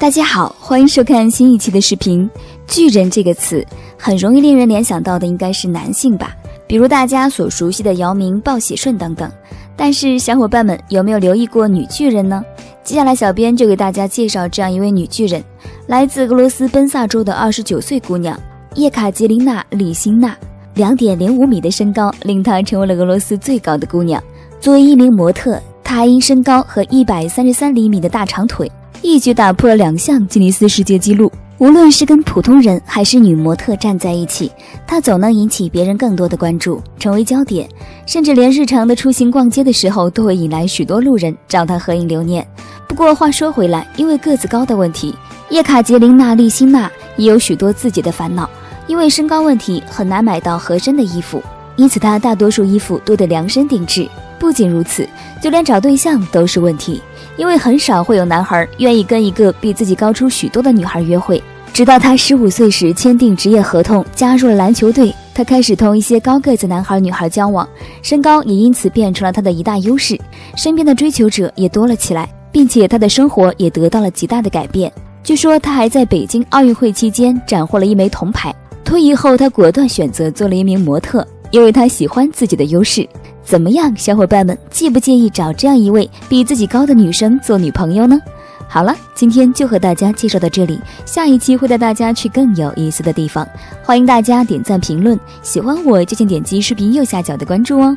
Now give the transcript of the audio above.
大家好，欢迎收看新一期的视频。巨人这个词很容易令人联想到的应该是男性吧，比如大家所熟悉的姚明、鲍喜顺等等。但是小伙伴们有没有留意过女巨人呢？接下来小编就给大家介绍这样一位女巨人，来自俄罗斯奔萨州的二十九岁姑娘叶卡捷琳娜·李辛娜，两点零五米的身高令她成为了俄罗斯最高的姑娘。作为一名模特，她因身高和一百三十三厘米的大长腿。一举打破了两项吉尼斯世界纪录。无论是跟普通人还是女模特站在一起，她总能引起别人更多的关注，成为焦点，甚至连日常的出行逛街的时候都会引来许多路人找她合影留念。不过话说回来，因为个子高的问题，叶卡捷琳娜·丽辛娜也有许多自己的烦恼。因为身高问题，很难买到合身的衣服，因此她大多数衣服都得量身定制。不仅如此，就连找对象都是问题。因为很少会有男孩愿意跟一个比自己高出许多的女孩约会。直到他十五岁时签订职业合同，加入了篮球队，他开始同一些高个子男孩女孩交往，身高也因此变成了他的一大优势，身边的追求者也多了起来，并且他的生活也得到了极大的改变。据说他还在北京奥运会期间斩获了一枚铜牌。退役后，他果断选择做了一名模特，因为他喜欢自己的优势。怎么样，小伙伴们介不介意找这样一位比自己高的女生做女朋友呢？好了，今天就和大家介绍到这里，下一期会带大家去更有意思的地方。欢迎大家点赞评论，喜欢我就请点击视频右下角的关注哦。